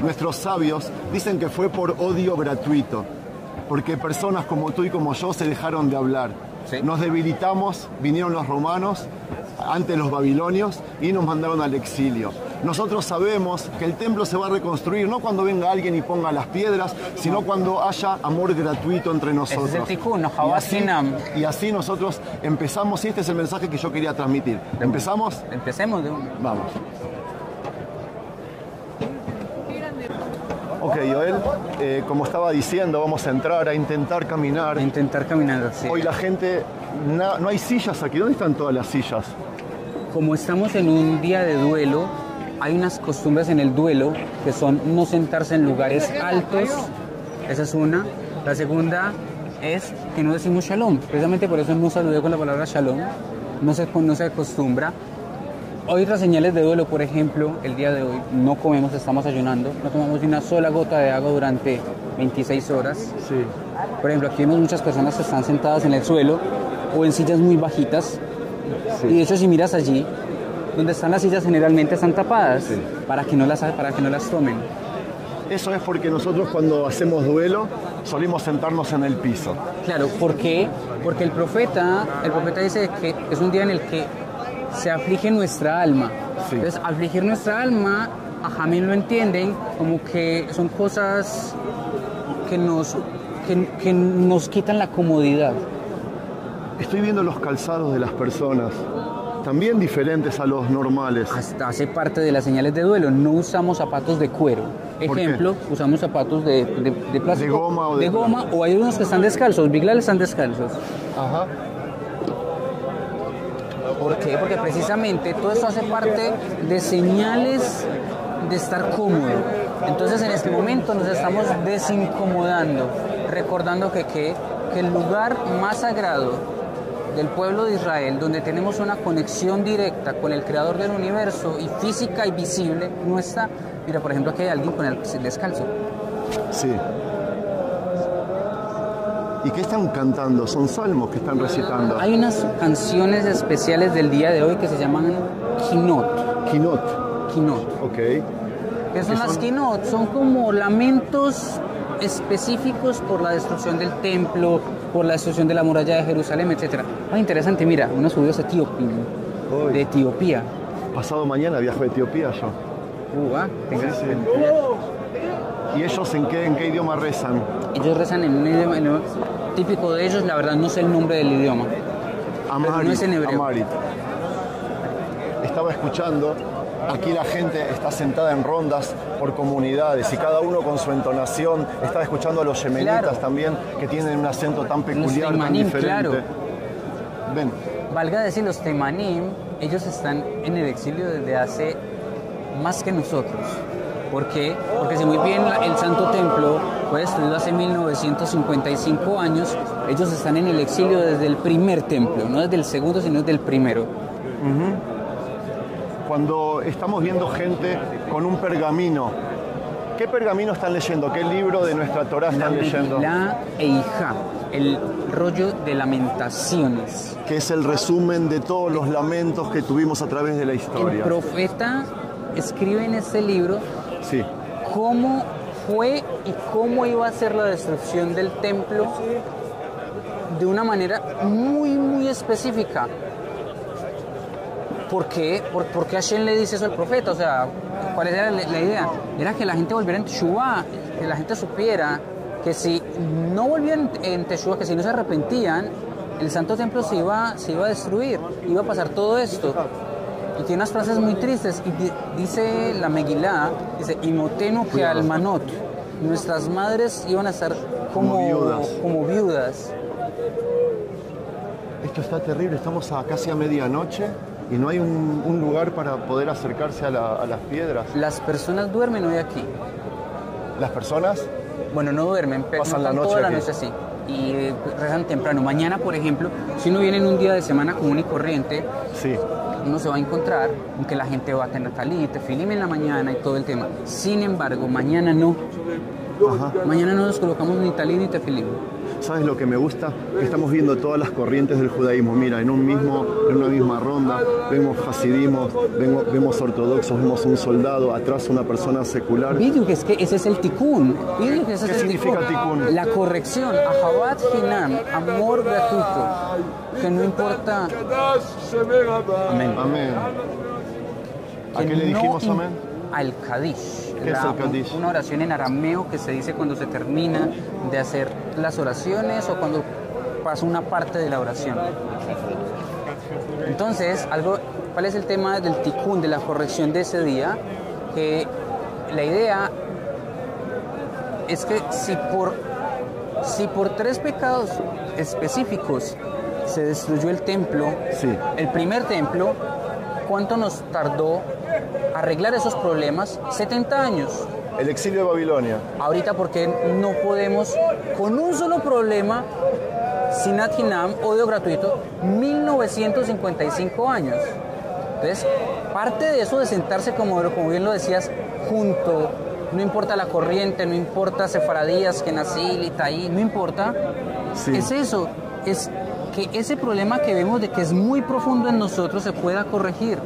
Nuestros sabios dicen que fue por odio gratuito, porque personas como tú y como yo se dejaron de hablar. Sí. Nos debilitamos, vinieron los romanos, antes los babilonios, y nos mandaron al exilio. Nosotros sabemos que el templo se va a reconstruir no cuando venga alguien y ponga las piedras, sino cuando haya amor gratuito entre nosotros. Y, así, Hawasinam. y así nosotros empezamos, y este es el mensaje que yo quería transmitir. ¿Empezamos? Empecemos de una. Vamos. Ok, Joel, eh, como estaba diciendo, vamos a entrar a intentar caminar. A intentar caminar. Hoy la gente, na- no hay sillas aquí. ¿Dónde están todas las sillas? Como estamos en un día de duelo, hay unas costumbres en el duelo que son no sentarse en lugares altos. Esa es una. La segunda es que no decimos shalom. Precisamente por eso no saludé con la palabra shalom. No se, no se acostumbra. Hay otras señales de duelo, por ejemplo, el día de hoy no comemos, estamos ayunando, no tomamos ni una sola gota de agua durante 26 horas. Sí. Por ejemplo, aquí vemos muchas personas que están sentadas en el suelo o en sillas muy bajitas. Y de hecho, si miras allí, donde están las sillas generalmente están tapadas Sí. para, que no las, para que no las tomen. Eso es porque nosotros cuando hacemos duelo solimos sentarnos en el piso. Claro, ¿por qué? Porque el profeta, el profeta dice que es un día en el que se aflige nuestra alma. Sí. Entonces, afligir nuestra alma, a Jamín lo entienden como que son cosas que nos, que, que nos quitan la comodidad. Estoy viendo los calzados de las personas, también diferentes a los normales. hasta hace parte de las señales de duelo. No usamos zapatos de cuero. Ejemplo, usamos zapatos de, de, de plástico. De goma o de goma, o hay unos que están descalzos. Biglal están descalzos. Ajá. ¿Por qué? Porque precisamente todo esto hace parte de señales de estar cómodo. Entonces en este momento nos estamos desincomodando, recordando que, que, que el lugar más sagrado del pueblo de Israel, donde tenemos una conexión directa con el creador del universo y física y visible, no está. Mira, por ejemplo, aquí hay alguien con el descalzo. Sí. ¿Y qué están cantando? Son salmos que están recitando. Hay unas canciones especiales del día de hoy que se llaman Kinot. Kinot. Kinot. Ok. ¿Qué son ¿Qué las? Kinot? Son como lamentos específicos por la destrucción del templo, por la destrucción de la muralla de Jerusalén, etc. Ah, interesante, mira, unos judíos etiopíos, Uy. de Etiopía. Pasado mañana viajo a Etiopía yo. Uh, ah, tenga- Sí, ¿Y ellos en qué, en qué idioma rezan? Ellos rezan en un idioma en un- típico de ellos, la verdad no sé el nombre del idioma. Amarit. no es en hebreo. Amarit. Estaba escuchando, aquí la gente está sentada en rondas por comunidades y cada uno con su entonación. Estaba escuchando a los yemenitas Claro. también que tienen un acento tan peculiar, tan teimanim, diferente. claro. Ven, Valga decir, los Temanim, ellos están en el exilio desde hace más que nosotros. ¿Por qué? Porque si muy bien la- el Santo Templo fue destruido hace 1955 años, ellos están en el exilio desde el primer templo, no desde el segundo, sino desde el primero. cuando estamos viendo gente con un pergamino, ¿qué pergamino están leyendo? ¿Qué libro de nuestra Torah están leyendo? La Eija, el rollo de lamentaciones. Que es el resumen de todos los lamentos que tuvimos a través de la El historia. profeta escribe en este libro Sí, cómo fue y cómo iba a ser la destrucción del templo de una manera muy, muy específica. ¿Por qué? ¿Por, por qué Hashem le dice eso al profeta? O sea, ¿cuál era la, idea? Era que la gente volviera en Teshuvah, que la gente supiera que si no volvían en Teshuvah, que si no se arrepentían, el Santo Templo se iba, se iba a destruir, iba a pasar todo esto. Y tiene unas frases muy tristes. Y di- dice la Megilá, dice, Imoteno que almanot. Nuestras madres iban a estar como, Como viudas. como viudas. esto está terrible, estamos a casi a medianoche y no hay un, un lugar para poder acercarse a, la- a las piedras. Las personas duermen hoy aquí. Las personas, Bueno, no duermen, pero Pasan no la noche toda la noche así. Y eh, rezan temprano. Mañana, por ejemplo, si uno viene en un día de semana común y corriente, sí, uno se va a encontrar con que la gente va a tener talit, tefilim en la mañana y todo el tema. Sin embargo, mañana no. Ajá. Mañana no nos colocamos ni talit ni tefilim. ¿Sabes lo que me gusta? Que estamos viendo todas las corrientes del judaísmo. Mira, en, un mismo, en una misma ronda vemos hasidimos, vemos, vemos ortodoxos, vemos un soldado, atrás una persona secular. Que es que ese es el tikkun. ¿Qué es significa tikkun? La corrección. Ahabat hinam, amor gratuito. Que no importa. Amén. Amén. ¿A qué le dijimos im- amén? Al Kadish. ¿Qué es el Kadish? Una oración en arameo que se dice cuando se termina de hacer las oraciones o cuando pasa una parte de la oración. Entonces, algo, ¿cuál es el tema del tikkun, de la corrección de ese día? Que la idea es que si por, si por tres pecados específicos se destruyó el templo, Sí. el primer templo, ¿cuánto nos tardó arreglar esos problemas? 70 años. El exilio de Babilonia. Ahorita, porque no podemos, con un solo problema, Sinat Hinam, odio gratuito, 1955 años? Entonces, parte de eso de sentarse, como, como bien lo decías, junto, no importa la corriente, no importa sefaradías, Kenazil, Itaí, no importa, Sí. es eso, es que ese problema que vemos de que es muy profundo en nosotros se pueda corregir.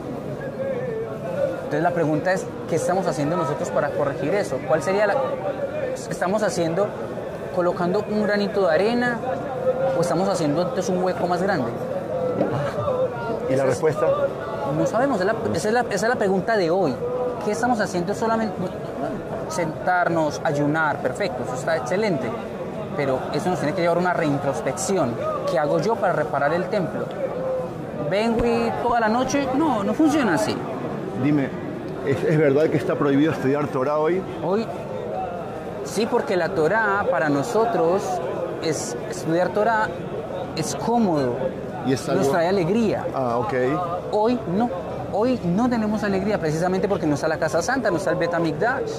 Entonces la pregunta es, ¿qué estamos haciendo nosotros para corregir eso? ¿Cuál sería la... ¿Estamos haciendo, colocando un granito de arena o estamos haciendo entonces un hueco más grande? ¿Y la Esa es- respuesta? No sabemos, es la- esa, es la, esa es la pregunta de hoy. ¿Qué estamos haciendo? Solamente sentarnos, ayunar, perfecto, eso está excelente. Pero eso nos tiene que llevar a una reintrospección. ¿Qué hago yo para reparar el templo? ¿Vengo y toda la noche? No, no funciona así. Dime, ¿es, es verdad que está prohibido estudiar Torah hoy? Hoy, sí, porque la Torah para nosotros es estudiar Torah es cómodo, Y es nos algo- trae alegría. Ah, ok. Hoy no, hoy no tenemos alegría precisamente porque no está la Casa Santa, no está el Betamigdash.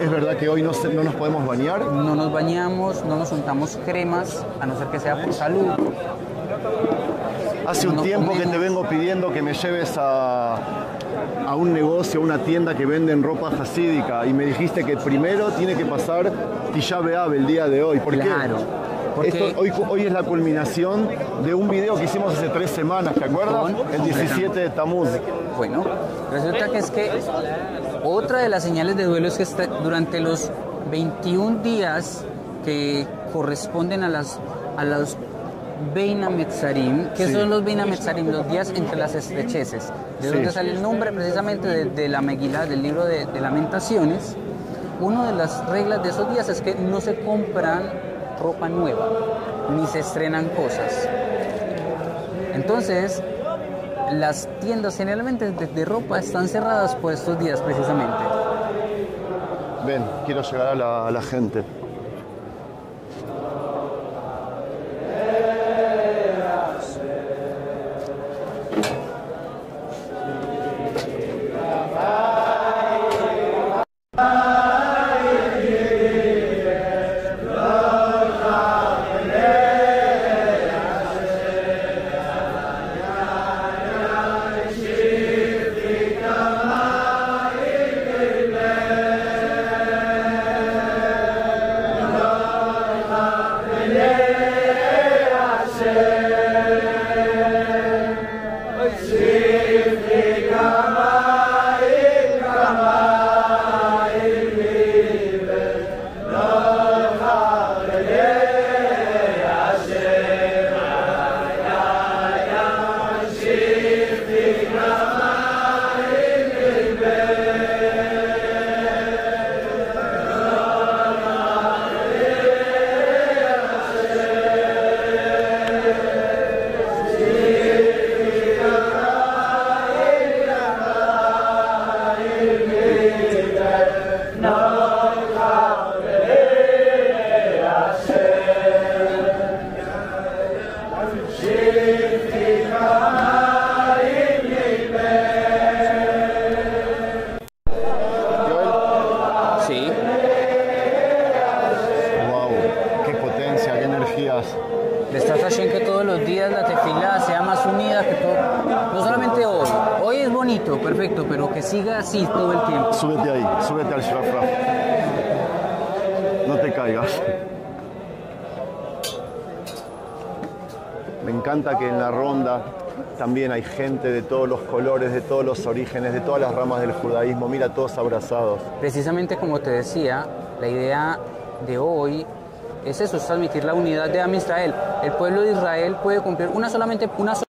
¿Es verdad que hoy no, no nos podemos bañar? No nos bañamos, no nos untamos cremas, a no ser que sea por salud. Hace un No tiempo que te vengo pidiendo que me lleves a, a un negocio, a una tienda que venden ropa hasídica y me dijiste que primero tiene que pasar Tisha B'Av el día de hoy. ¿Por Claro, qué? Esto- hoy, hoy es la culminación de un video que hicimos hace tres semanas, ¿te acuerdas? El 17 de Tamuz. Bueno, resulta que es que otra de las señales de duelo es que está- durante los 21 días que corresponden a las a los Beina Metzarim, que Sí. son los Beina Metzarim, los días entre las estrecheces, de Sí. donde sale el nombre precisamente de, de la Megilá, del libro de, de Lamentaciones. Una de las reglas de esos días es que no se compran ropa nueva, ni se estrenan cosas. Entonces, las tiendas generalmente de, ropa están cerradas por estos días precisamente. Ven, quiero llegar a la, a la gente. perfecto, pero que siga así todo el tiempo. Súbete ahí, súbete al shrafra. No te caigas. Me encanta que en la ronda también hay gente de todos los colores, de todos los orígenes, de todas las ramas del judaísmo. Mira, todos abrazados. Precisamente como te decía, la idea de hoy es eso, es transmitir la unidad de Am Israel. El pueblo de Israel puede cumplir una solamente una sola